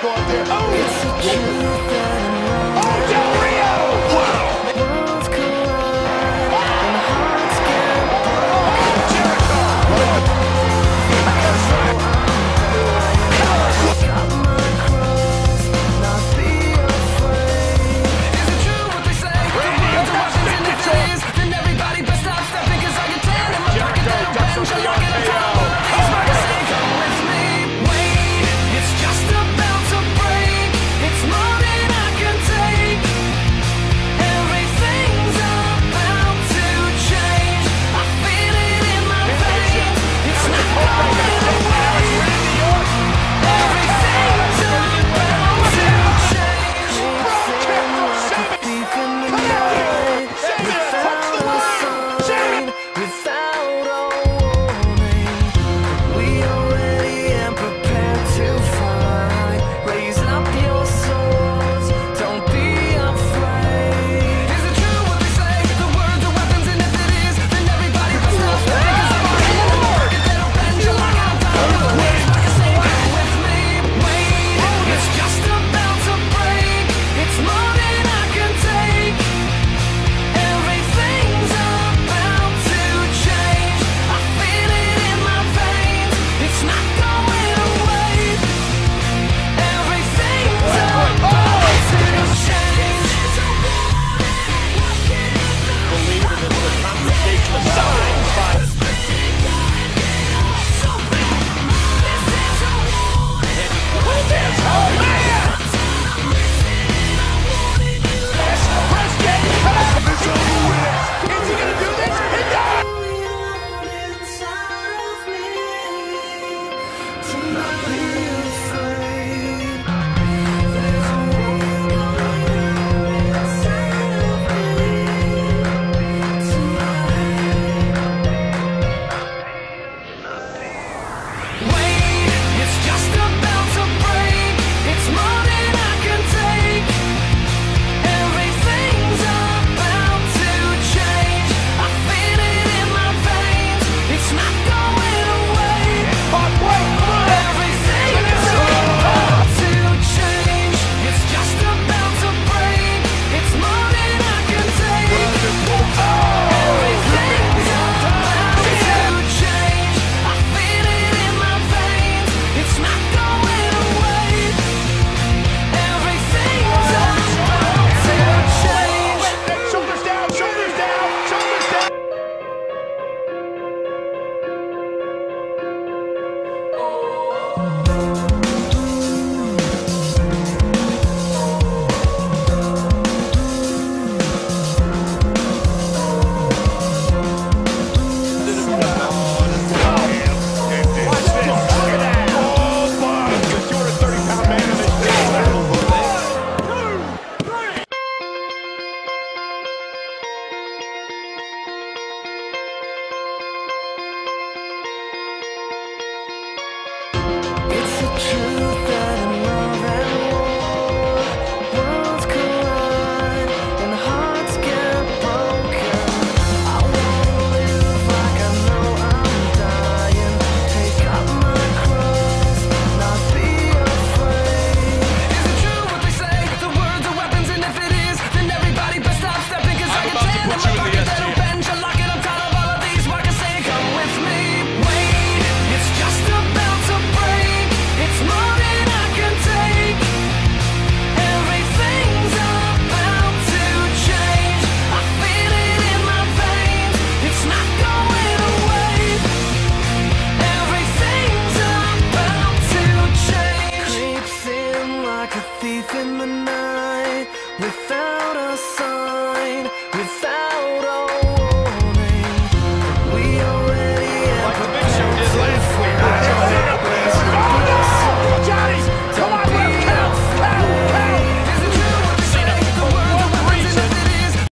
go out there. Oh! Without